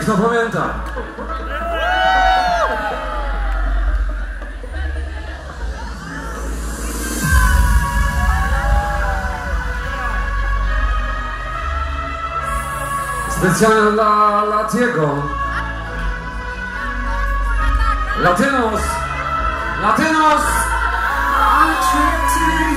to pamięta. Specjalnie dla Latiego. Latynos! Latynos! On a trip